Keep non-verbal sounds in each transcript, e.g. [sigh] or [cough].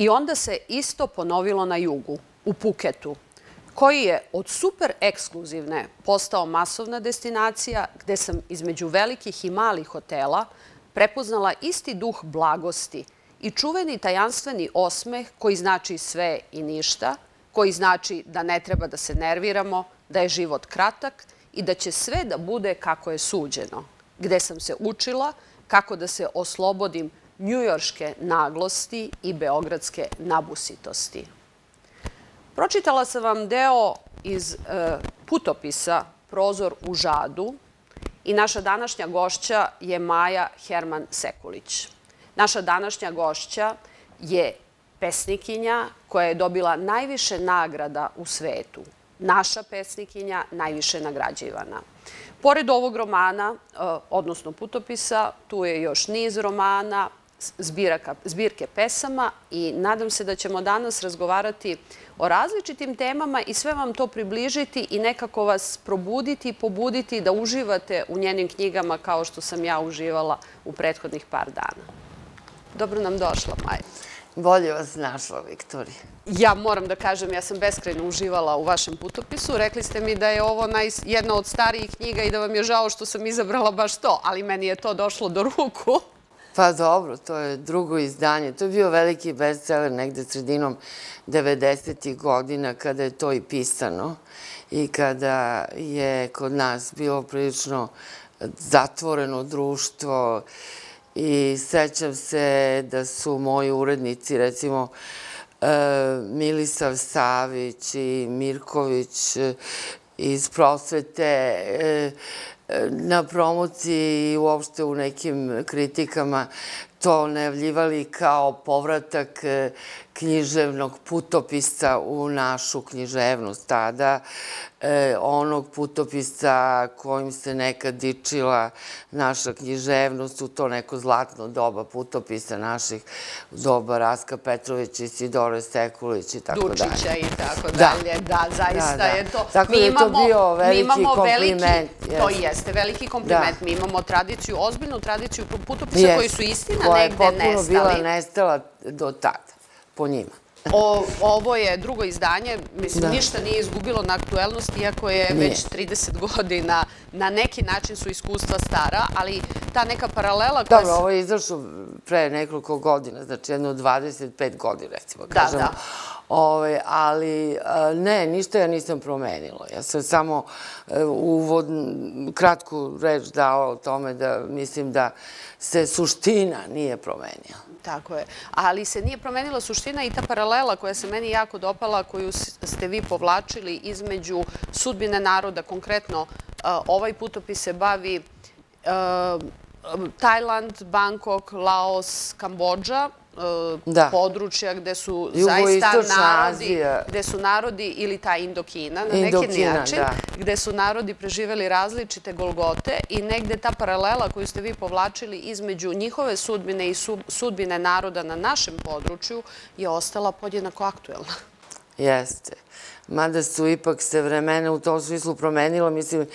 I onda se isto ponovilo na jugu, u Puketu, koji je od super ekskluzivne postao masovna destinacija gde sam između velikih i malih hotela prepoznala isti duh blagosti i čuveni tajanstveni osmeh koji znači sve i ništa, koji znači da ne treba da se nerviramo, da je život kratak i da će sve da bude kako je suđeno, gde sam se učila kako da se oslobodim njujorške naglosti i beogradske nabusitosti. Pročitala sam vam deo iz e, putopisa Prozor u žadu i naša današnja gošća je Maja Herman Sekulić. Naša današnja gošća je pesnikinja koja je dobila najviše nagrada u svetu. Naša pesnikinja najviše nagrađivana. Pored ovog romana, e, odnosno putopisa, tu je još niz romana, zbirke pesama i nadam se da ćemo danas razgovarati o različitim temama i sve vam to približiti i nekako vas probuditi i pobuditi da uživate u njenim knjigama kao što sam ja uživala u prethodnih par dana. Dobro nam došla, Maja. Bolje vas našla, Viktorija. Ja moram da kažem, ja sam beskrajno uživala u vašem putopisu. Rekli ste mi da je ovo jedna od starijih knjiga i da vam je žao što sam izabrala baš to, ali meni je to došlo do ruku. Pa dobro, to je drugo izdanje. To je bio veliki bestseller negde sredinom 90. godina kada je to i pisano i kada je kod nas bilo prilično zatvoreno društvo i sećam se da su moji urednici, recimo e, Milisav Savić i Mirković e, iz prosvete, e, na promociji i uopšte u nekim kritikama to najavljivali kao povratak književnog putopisa u našu književnost tada, e, onog putopisa kojim se nekad dičila naša književnost u to neko zlatno doba putopisa naših doba Raska Petrovića i Sidore Sekulić i tako dalje. Dučića i tako da. dalje. Da, zaista da, je to. Tako da je to bio veliki kompliment. To jeste, veliki kompliment. Mi imamo tradiciju, ozbiljnu tradiciju putopisa koji su istina negde nestali. Koja je potpuno bila nestala do tada po njima. O, ovo je drugo izdanje, mislim, da. ništa nije izgubilo na aktuelnosti, iako je nije. već 30 godina, na neki način su iskustva stara, ali ta neka paralela koja... Dobro, ovo je izašlo pre nekoliko godina, znači jedno 25 godina, recimo, da, kažemo. Da, da. Ove, ali ne, ništa ja nisam promenila. Ja sam samo e, uvod, kratku reč dala o tome da mislim da se suština nije promenila. Tako je. Ali se nije promenila suština i ta paralela koja se meni jako dopala, koju ste vi povlačili između sudbine naroda. Konkretno, ovaj putopis se bavi Tajland, Bangkok, Laos, Kambođa, da. područja gde su zaista narodi, gde su narodi ili ta Indokina na neki način, da. gde su narodi preživeli različite golgote i negde ta paralela koju ste vi povlačili između njihove sudbine i sudbine naroda na našem području je ostala podjednako aktuelna. Jeste mada su ipak se vremena u tom smislu promenila, mislim,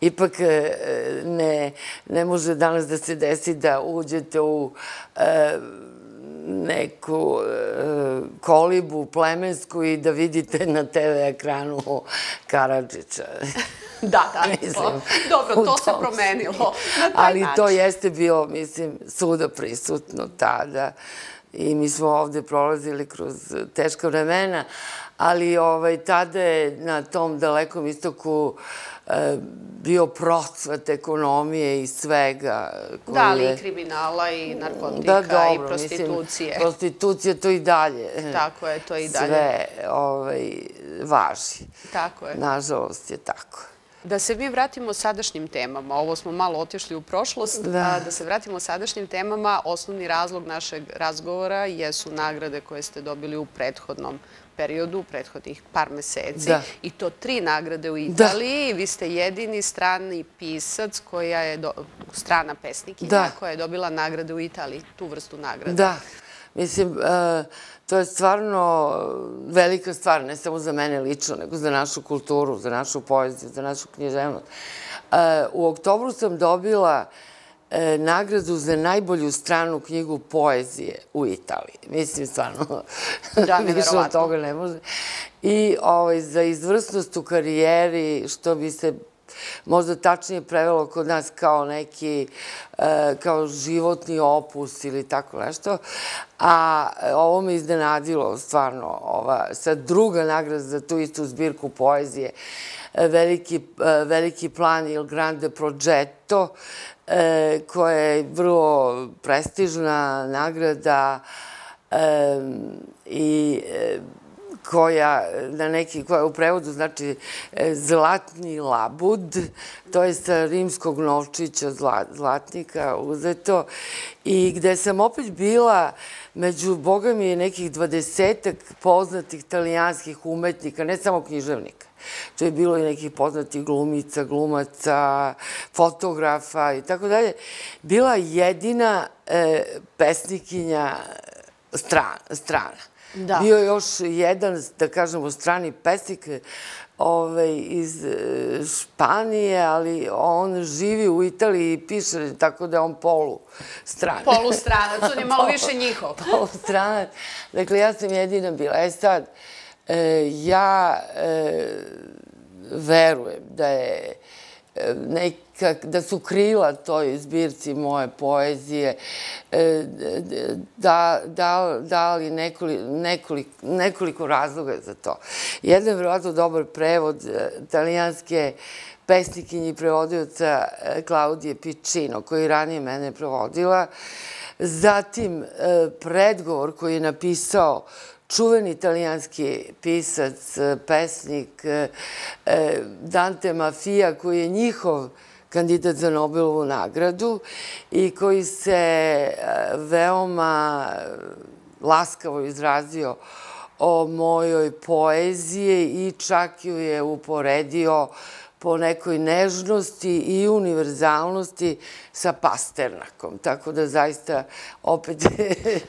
ipak e, ne, ne može danas da se desi da uđete u e, neku e, kolibu plemensku i da vidite na TV ekranu Karadžića. Da, da, [laughs] mislim, dobro, to se promenilo. Ali to jeste bilo, mislim, suda prisutno tada i mi smo ovde prolazili kroz teška vremena, ali ovaj, tada je na tom dalekom istoku e, bio procvat ekonomije i svega. Da, ali i kriminala i narkotika da, dobro, i prostitucije. Mislim, prostitucija to i dalje. Tako je, to i dalje. Sve ovaj, važi. Tako je. Nažalost je tako. Da se mi vratimo sadašnjim temama, ovo smo malo otišli u prošlost, da. da se vratimo sadašnjim temama, osnovni razlog našeg razgovora jesu nagrade koje ste dobili u prethodnom periodu, u prethodnih par meseci. Da. I to tri nagrade u da. Italiji. Vi ste jedini strani pisac koja je, strana pesnikinja koja je dobila nagrade u Italiji, tu vrstu nagrade. Da. Mislim, e, to je stvarno velika stvar, ne samo za mene lično, nego za našu kulturu, za našu poeziju, za našu književnost. E, u oktobru sam dobila e, nagradu za najbolju stranu knjigu poezije u Italiji. Mislim, stvarno, da, [laughs] više od toga ne može. I ovaj, za izvrsnost u karijeri, što bi se možda tačnije prevelo kod nas kao neki, e, kao životni opus ili tako nešto. A ovo me iznenadilo, stvarno, ova, sad druga nagrada za tu istu zbirku poezije, veliki, e, veliki plan Il Grande Progetto, e, koja je vrlo prestižna nagrada i koja na neki, koja u prevodu znači e, zlatni labud, to je sa rimskog novčića zlatnika uzeto i gde sam opet bila među, boga mi, nekih dvadesetak poznatih italijanskih umetnika, ne samo književnika. To je bilo i nekih poznatih glumica, glumaca, fotografa i tako dalje. Bila jedina e, pesnikinja strana. Da. Bio je još jedan, da kažemo, strani pesnik ovaj, iz e, Španije, ali on živi u Italiji i piše tako da je on polu stranac. Polu stranac, on je [laughs] malo više njihov. [laughs] Polu stranac. Dakle, ja sam jedina bila. E sad, e, ja e, verujem da je neka, da su krila toj zbirci moje poezije, e, da, da, dali nekoliko, nekoliko, nekoliko razloga za to. Jedan je verovatno dobar prevod e, italijanske pesnikinji i prevodioca Klaudije Piccino, koji ranije mene prevodila. Zatim, predgovor koji je napisao čuveni italijanski pisac, pesnik e, e, Dante Mafija, koji je njihov kandidat za Nobelovu nagradu i koji se e, veoma laskavo izrazio o mojoj poeziji i čak ju je uporedio po nekoj nežnosti i univerzalnosti sa Pasternakom. Tako da zaista opet... [laughs]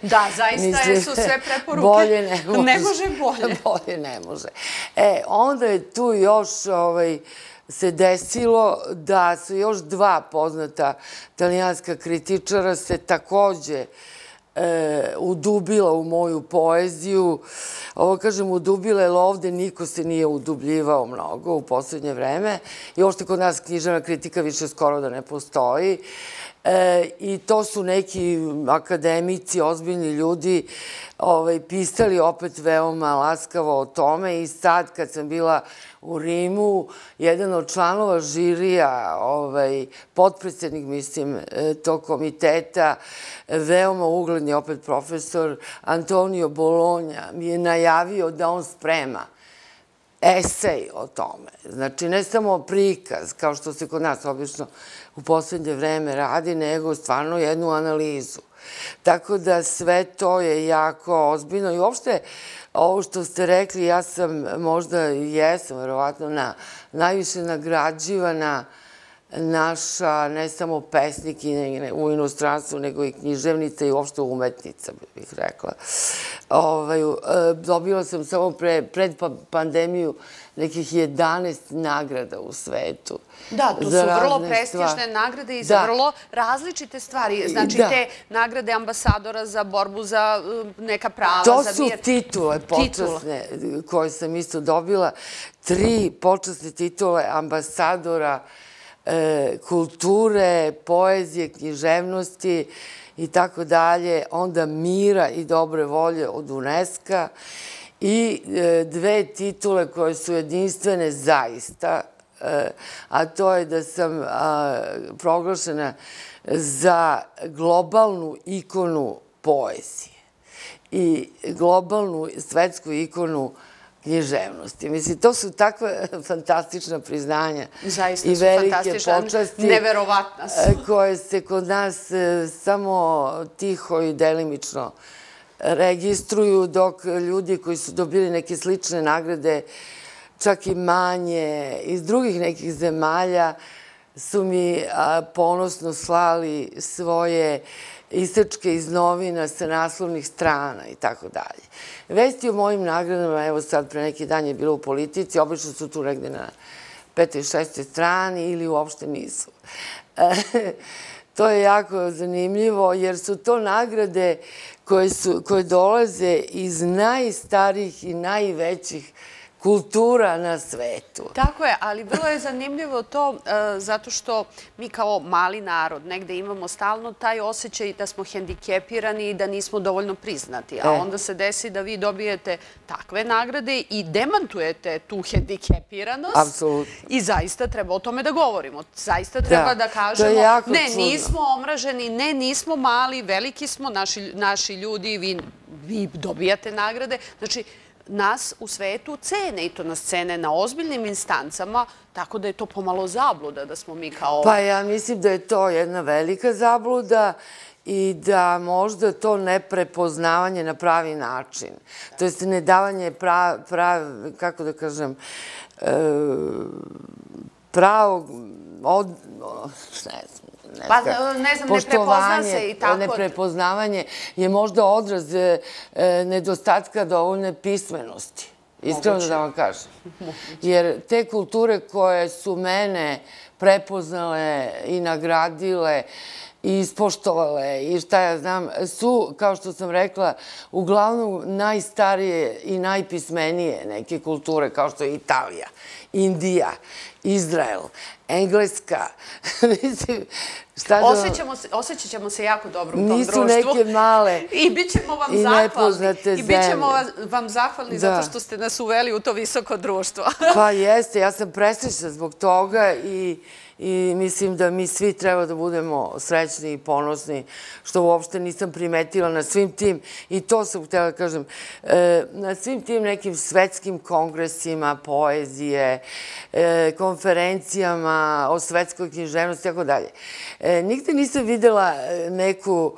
Da, zaista su sve preporuke. Bolje ne može. Ne može bolje. [laughs] Bolje ne može. E, onda je tu još ovaj, se desilo da su još dva poznata talijanska kritičara se takođe e, udubila u moju poeziju. Ovo kažem udubila, jer ovde niko se nije udubljivao mnogo u poslednje vreme. I što kod nas književna kritika više skoro da ne postoji. E, I to su neki akademici, ozbiljni ljudi ovaj, pisali opet veoma laskavo o tome i sad kad sam bila u Rimu, jedan od članova žirija, ovaj, potpredsednik, mislim, e, tog komiteta, veoma ugledni opet profesor Antonio Bolonja mi je najavio da on sprema esej o tome. Znači, ne samo prikaz, kao što se kod nas obično u poslednje vreme radi, nego stvarno jednu analizu. Tako da sve to je jako ozbiljno i uopšte ovo što ste rekli, ja sam možda jesam verovatno na najviše nagrađivana naša ne samo pesnik u inostranstvu, nego i književnica i uopšte umetnica, bih rekla. Ovaj, e, dobila sam samo pre, pred pa, pandemiju nekih 11 nagrada u svetu. Da, to su vrlo prestižne nagrade i za da. vrlo različite stvari. Znači, da. te nagrade ambasadora za borbu za e, neka prava, to za mir. To su titule počasne koje sam isto dobila. Tri počasne titule ambasadora E, kulture, poezije, književnosti i tako dalje, onda mira i dobre volje od UNESCO i e, dve titule koje su jedinstvene zaista, e, a to je da sam proglašena za globalnu ikonu poezije i globalnu svetsku ikonu književnosti. Mislim, to su takve [laughs] fantastična priznanja Zaista i velike počasti. Neverovatna su. E, koje se kod nas e, samo tiho i delimično registruju, dok ljudi koji su dobili neke slične nagrade, čak i manje, iz drugih nekih zemalja, su mi ponosno slali svoje isečke iz novina sa naslovnih strana i tako dalje. Vesti o mojim nagradama, evo sad pre neki dan je bilo u politici, obično su tu negde na petoj, šestoj strani ili uopšte nisu. [laughs] To je jako zanimljivo, jer su to nagrade koje, su, koje dolaze iz najstarijih i najvećih kultura na svetu. Tako je, ali vrlo je zanimljivo to e, zato što mi kao mali narod negde imamo stalno taj osjećaj da smo hendikepirani i da nismo dovoljno priznati. A e. onda se desi da vi dobijete takve nagrade i demantujete tu hendikepiranost. Apsolutno. I zaista treba o tome da govorimo. Zaista treba da, da kažemo, ne, nismo omraženi, ne, nismo mali, veliki smo, naši, naši ljudi, vi, vi dobijate nagrade. Znači, nas u svetu cene i to nas cene na ozbiljnim instancama, tako da je to pomalo zabluda da smo mi kao... Pa ja mislim da je to jedna velika zabluda i da možda to neprepoznavanje na pravi način, to jest nedavanje prav, kako da kažem, e, pravog, od, ne znam, Pa, ne znam, ne prepozna se i tako. Neprepoznavanje je možda odraz e, e, nedostatka dovoljne pismenosti. Iskreno da vam kažem. Jer te kulture koje su mene prepoznale i nagradile i ispoštovale i šta ja znam, su, kao što sam rekla, uglavnom najstarije i najpismenije neke kulture, kao što je Italija, Indija, Izrael, Engleska. [laughs] Mislim, šta da... Osjećamo se, osjećat ćemo se jako dobro u tom društvu. Nisu neke male [laughs] I bit ćemo vam i zahvalni. I bit ćemo vam zahvalni zato što ste nas uveli u to visoko društvo. [laughs] pa jeste, ja sam presrećna zbog toga i i mislim da mi svi treba da budemo srećni i ponosni, što uopšte nisam primetila na svim tim, i to sam htjela da kažem, e, na svim tim nekim svetskim kongresima, poezije, konferencijama o svetskoj književnosti, tako dalje. E, nigde nisam videla neku,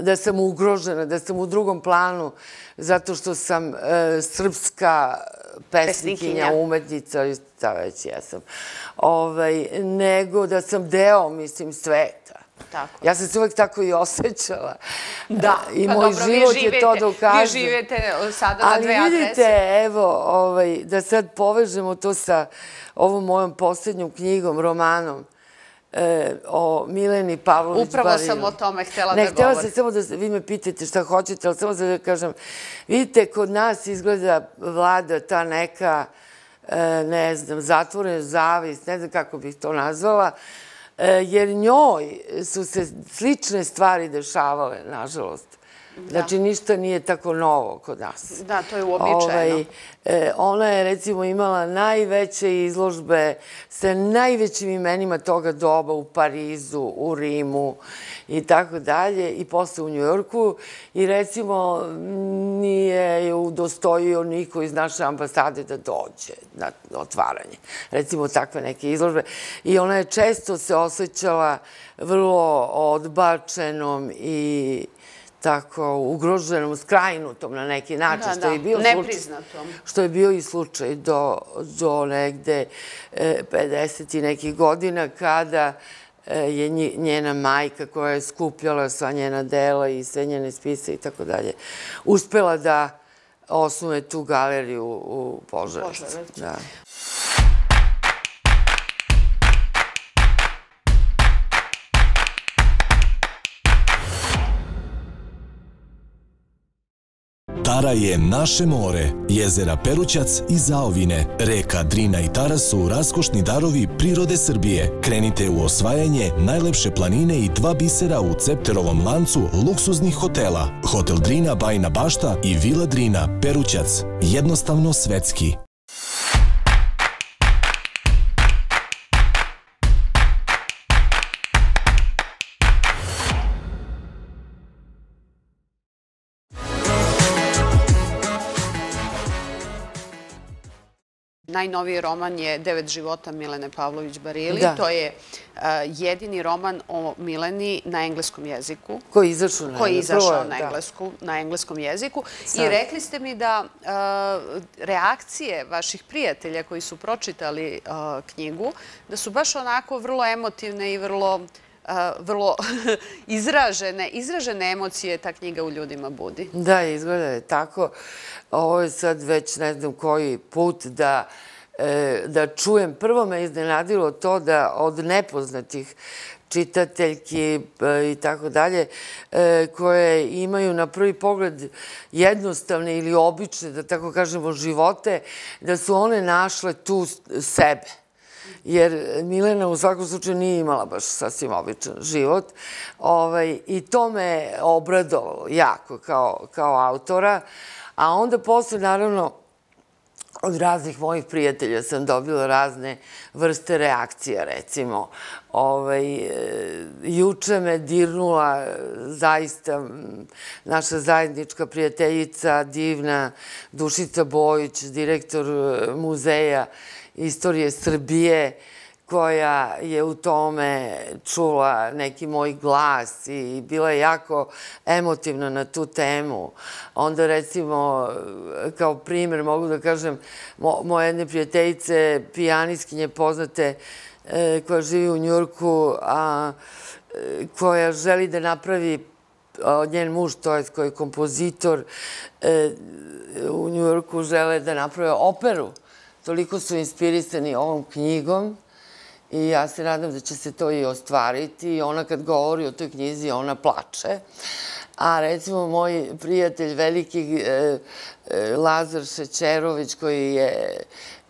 da sam ugrožena, da sam u drugom planu, zato što sam srpska pesnikinja, umetnica, šta već jesam, ovaj, nego da sam deo, mislim, sveta. Tako. Ja sam se uvek tako i osjećala. Da, I pa moj dobro, život živete, je to dokazano. Vi živete sada na dve adrese. Ali vidite, evo, ovaj, da sad povežemo to sa ovom mojom posljednjom knjigom, romanom, e, o Mileni Pavlović Upravo Barinu. sam o tome htjela ne, da govorim. Ne, htjela sam samo da vi me pitate šta hoćete, ali samo da kažem, vidite, kod nas izgleda vlada ta neka, e, ne znam, zatvoren zavist, ne znam kako bih to nazvala, e, jer njoj su se slične stvari dešavale, nažalost. Znači, ništa nije tako novo kod nas. Da, to je uobičajeno. Ovaj, e, ona je, recimo, imala najveće izložbe sa najvećim imenima toga doba u Parizu, u Rimu i tako dalje, i posle u Njujorku. I, recimo, nije je udostojio niko iz naše ambasade da dođe na otvaranje. Recimo, takve neke izložbe. I ona je često se osjećala vrlo odbačenom i tako ugroženom, skrajnutom na neki način, da, što je da, bio nepriznatom. Što je bio i slučaj do, do negde 50 e, i nekih godina kada e, je njena majka koja je skupljala sva njena dela i sve njene spise i tako dalje, uspela da osnuje tu galeriju u Požarevcu. Da. Tara je naše more, jezera Perućac i Zaovine, reka Drina i Tara su raskošni darovi prirode Srbije. Krenite u osvajanje najlepše planine i dva bisera u Cepterovom lancu luksuznih hotela. Hotel Drina, Bajna Bašta i Vila Drina, Perućac. Jednostavno svetski. Najnoviji roman je Devet života Milene Pavlović-Barili. To je uh, jedini roman o Mileni na engleskom jeziku. Koji je izašao na, koji je izašao na, englesku, na engleskom jeziku. I rekli ste mi da uh, reakcije vaših prijatelja koji su pročitali uh, knjigu, da su baš onako vrlo emotivne i vrlo vrlo [laughs] izražene, izražene emocije ta knjiga u ljudima budi. Da, izgleda je tako. Ovo je sad već ne znam koji put da e, da čujem. Prvo me iznenadilo to da od nepoznatih čitateljki i tako dalje, koje imaju na prvi pogled jednostavne ili obične, da tako kažemo, živote, da su one našle tu sebe jer Milena u svakom slučaju nije imala baš sasvim običan život ovaj, i to me obradovalo jako kao, kao autora, a onda posle naravno od raznih mojih prijatelja sam dobila razne vrste reakcija, recimo. Ovaj, e, juče me dirnula zaista naša zajednička prijateljica, divna Dušica Bojić, direktor e, muzeja istorije Srbije, koja je u tome čula neki moj glas i bila je jako emotivna na tu temu. Onda recimo, kao primer mogu da kažem, moje jedne prijateljice, pijaniskinje poznate, e, koja živi u Njurku, a e, koja želi da napravi njen muž, to je koji je kompozitor, e, u Njujorku žele da naprave operu. Toliko su inspirisani ovom knjigom i ja se nadam da će se to i ostvariti. I ona kad govori o toj knjizi, ona plače. A recimo moj prijatelj veliki e, Lazar Šećerović koji je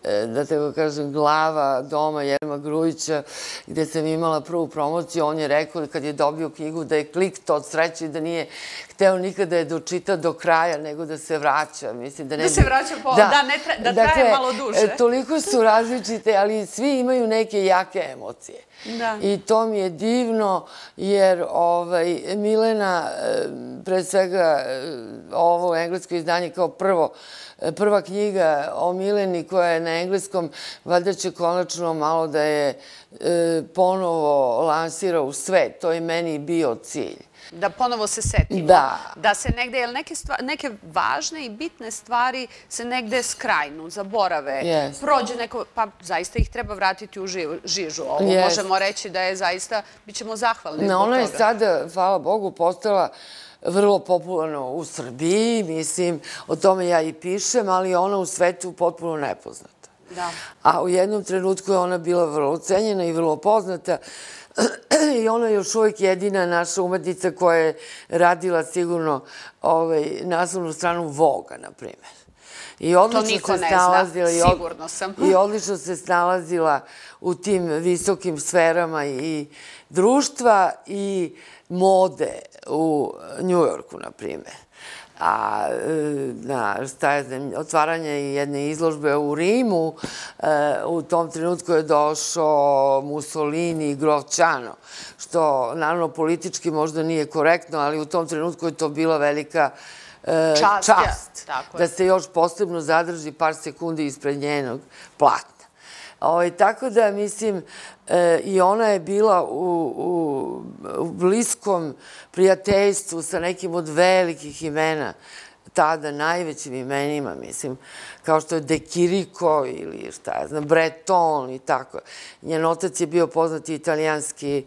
E, da tako kažem, glava doma Jerema Grujića, gde sam imala prvu promociju, on je rekao kad je dobio knjigu da je klikto od sreće i da nije hteo nikada da je dočita do kraja, nego da se vraća. Mislim, da, ne da se vraća po... Da, da, ne tra, da traje dakle, malo duže. E, toliko su različite, ali svi imaju neke jake emocije. Da. I to mi je divno, jer ovaj, Milena, e, pre svega, ovo englesko izdanje kao prvo, prva knjiga o Mileni koja je na engleskom, valjda će konačno malo da je e, ponovo lansira u svet. To je meni bio cilj. Da ponovo se setimo. Da. Da se negde, jer neke, neke važne i bitne stvari se negde skrajnu, zaborave. Yes. Prođe neko, pa zaista ih treba vratiti u žižu. Ovo yes. možemo reći da je zaista, bit ćemo zahvalni no, ona je sada, hvala Bogu, postala vrlo popularno u Srbiji, mislim, o tome ja i pišem, ali ona u svetu potpuno nepoznata. Da. A u jednom trenutku je ona bila vrlo cenjena i vrlo poznata [clears throat] i ona je još uvijek jedina naša umetnica koja je radila sigurno ovaj, naslovnu stranu Voga, na primjer. I odlično to niko se ne zna, sigurno sam. [laughs] I odlično se snalazila u tim visokim sferama i društva i mode u Njujorku, na primjer. A na, šta je znam, otvaranje jedne izložbe u Rimu, e, u tom trenutku je došao Mussolini i Grovčano, što naravno politički možda nije korektno, ali u tom trenutku je to bila velika e, čast, čast da se još posebno zadrži par sekundi ispred njenog platna. Ovaj, tako da, mislim, e, i ona je bila u, u, u bliskom prijateljstvu sa nekim od velikih imena, tada najvećim imenima, mislim, kao što je De Chirico ili šta ja znam, Breton i tako. Njen otac je bio poznati italijanski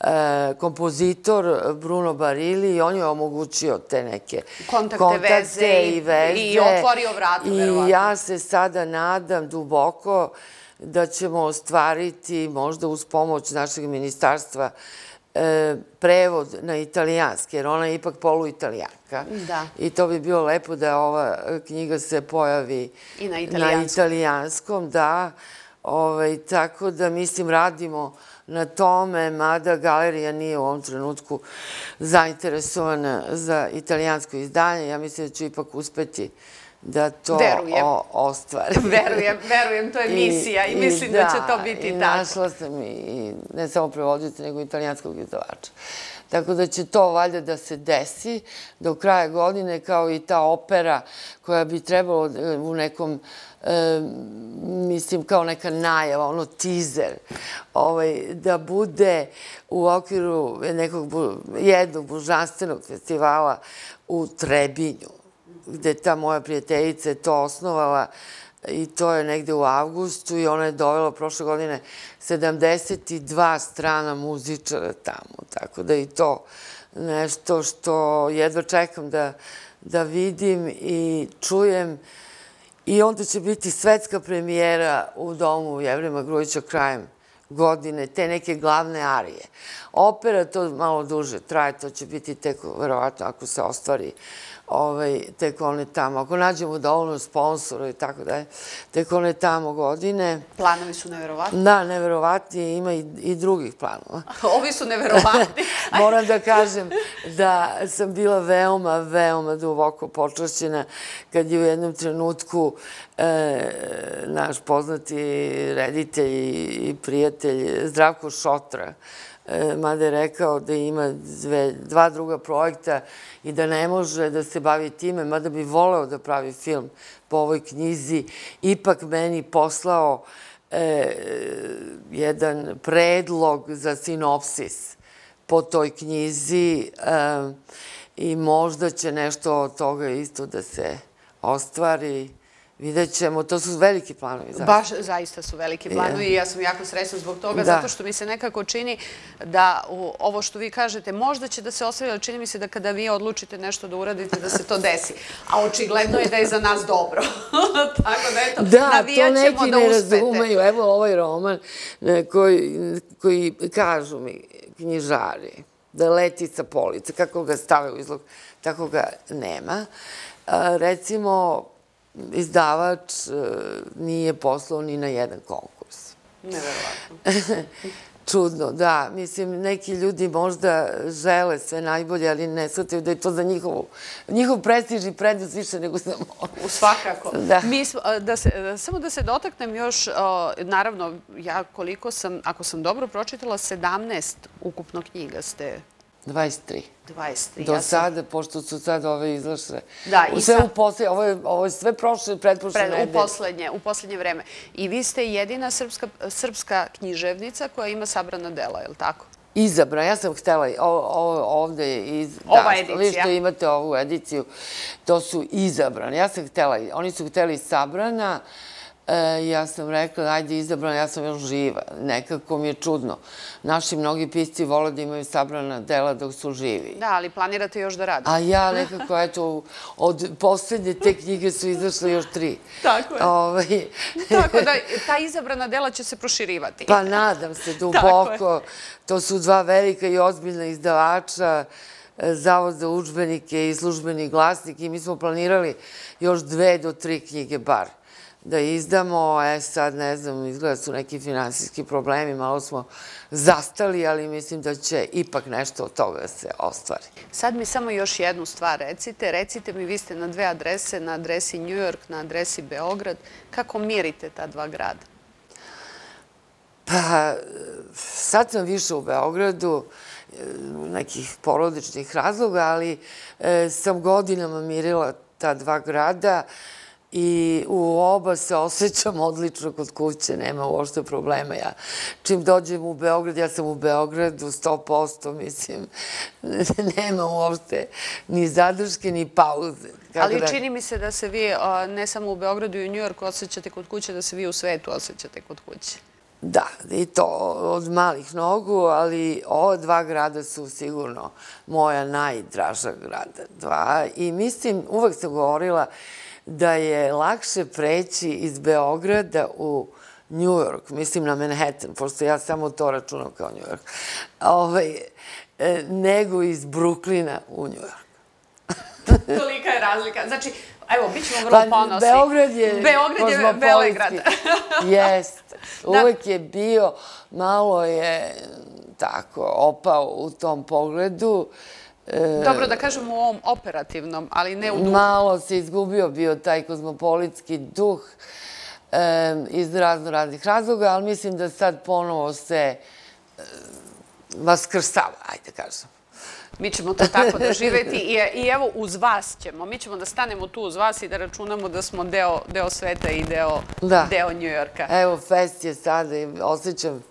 e, kompozitor Bruno Barili i on je omogućio te neke kontakte, kontakte veze, i veze. I otvorio vrata, verovatno. I ja se sada nadam duboko da ćemo ostvariti, možda uz pomoć našeg ministarstva, e, prevod na italijanski, jer ona je ipak poluitalijanka. Da. I to bi bilo lepo da ova knjiga se pojavi na italijanskom. Na italijanskom, da. Ovaj, tako da, mislim, radimo na tome, mada galerija nije u ovom trenutku zainteresovana za italijansko izdanje. Ja mislim da ću ipak uspeti da to verujem. O, ostvari. verujem, verujem, to je [laughs] misija i, i mislim da, da će to biti tako. I našla sam i, i ne samo prevodice, nego italijanskog izdavača. Tako da će to valjda da se desi do kraja godine, kao i ta opera koja bi trebalo u nekom, e, mislim, kao neka najava, ono teaser, ovaj, da bude u okviru nekog jednog božanstvenog festivala u Trebinju gde ta moja prijateljica je to osnovala i to je negde u avgustu i ona je dovela prošle godine 72 strana muzičara tamo, tako da i to nešto što jedva čekam da, da vidim i čujem i onda će biti svetska premijera u domu Jevrema Grujića krajem godine, te neke glavne arije. Opera to malo duže traje, to će biti tek, verovatno, ako se ostvari ovaj, tek one tamo, ako nađemo dovoljno sponsora i tako da je, tek one tamo godine. Planovi su neverovatni. Da, neverovatni, ima i, i drugih planova. [laughs] Ovi su neverovatni. [laughs] Moram da kažem da sam bila veoma, veoma duboko počašćena kad je u jednom trenutku e, naš poznati reditelj i prijatelj Zdravko Šotra, mada je rekao da ima dva druga projekta i da ne može da se bavi time, mada bi voleo da pravi film po ovoj knjizi, ipak meni poslao e, jedan predlog za sinopsis po toj knjizi e, i možda će nešto od toga isto da se ostvari. Vidjet ćemo, to su veliki planovi. Zaista. Baš, zaista su veliki planovi i ja sam jako sresna zbog toga, da. zato što mi se nekako čini da ovo što vi kažete, možda će da se ostvari, ali čini mi se da kada vi odlučite nešto da uradite, da se to desi. A očigledno je da je za nas dobro. [laughs] Tako da, eto, da, to neki da ne razumeju. Evo ovaj roman e, koji, koji kažu mi knjižari, da leti sa police, kako ga stave u izlog, tako ga nema. A, recimo, izdavač e, nije poslao ni na jedan konkurs. Neverovatno. [laughs] Čudno, da. Mislim, neki ljudi možda žele sve najbolje, ali ne shvataju da je to za njihovu, njihov prestiž i prednost više nego za U Svakako. Da. Mi smo, da se, da, samo da se dotaknem još, naravno, ja koliko sam, ako sam dobro pročitala, 17 ukupno knjiga ste 23. 23. Do sada, pošto su sad ove izlašle. Da, i sve u poslednje, ovo je, ovo je sve prošle, pretprošle Pred, nedelje. U poslednje, u poslednje vreme. I vi ste jedina srpska, srpska književnica koja ima sabrana dela, je li tako? Izabra, ja sam htela, ovde je iz... Ova da. Vi što imate ovu ediciju, to su izabrane. Ja sam htela, oni su hteli sabrana, E, ja sam rekla, ajde izabrana, ja sam još živa. Nekako mi je čudno. Naši mnogi pisci vole da imaju sabrana dela dok su živi. Da, ali planirate još da radite. A ja nekako, eto, od poslednje te knjige su izašle još tri. Tako je. Ovaj... Tako da, ta izabrana dela će se proširivati. Pa nadam se, [laughs] duboko. To su dva velika i ozbiljna izdavača. E, Zavod za učbenike i službeni glasnik i mi smo planirali još dve do tri knjige bar da izdamo, e sad ne znam, izgleda su neki finansijski problemi, malo smo zastali, ali mislim da će ipak nešto od toga da se ostvari. Sad mi samo još jednu stvar recite. Recite mi, vi ste na dve adrese, na adresi New York, na adresi Beograd. Kako mirite ta dva grada? Pa, sad sam više u Beogradu, nekih porodičnih razloga, ali e, sam godinama mirila ta dva grada i u oba se osjećam odlično kod kuće, nema uopšte problema. Ja, čim dođem u Beograd, ja sam u Beogradu 100%, mislim, [laughs] nema uopšte ni zadrške, ni pauze. Kako Ali da... čini mi se da se vi, ne samo u Beogradu i u Njujorku osjećate kod kuće, da se vi u svetu osjećate kod kuće. Da, i to od malih nogu, ali ova dva grada su sigurno moja najdraža grada. Dva. I mislim, uvek sam govorila, da je lakše preći iz Beograda u New York, mislim na Manhattan, pošto ja samo to računam kao New York, ovaj, e, nego iz Bruklina u New York. [laughs] Tolika je razlika. Znači, evo, bit ćemo vrlo pa, ponosni. Beograd je Beograd je Velegrad. [laughs] Jest. Da. Uvek je bio, malo je tako, opao u tom pogledu. E, Dobro, da kažem u ovom operativnom, ali ne u duhu. Malo se izgubio bio taj kozmopolitski duh iz razno raznih razloga, ali mislim da sad ponovo se e, vaskrsava, ajde kažem. Mi ćemo to tako doživeti i, i evo uz vas ćemo. Mi ćemo da stanemo tu uz vas i da računamo da smo deo, deo sveta i deo, da. deo Njujorka. Evo, fest je sada i osjećam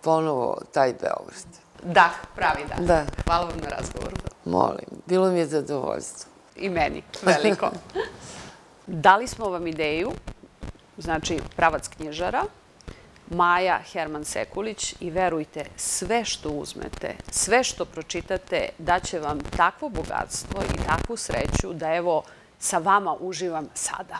ponovo taj Beograd. Da, pravi da. Da. Hvala vam na razgovoru. Molim, bilo mi je zadovoljstvo. I meni, veliko. [laughs] Dali smo vam ideju, znači pravac knjižara, Maja Herman Sekulić i verujte, sve što uzmete, sve što pročitate, daće vam takvo bogatstvo i takvu sreću da evo sa vama uživam sada.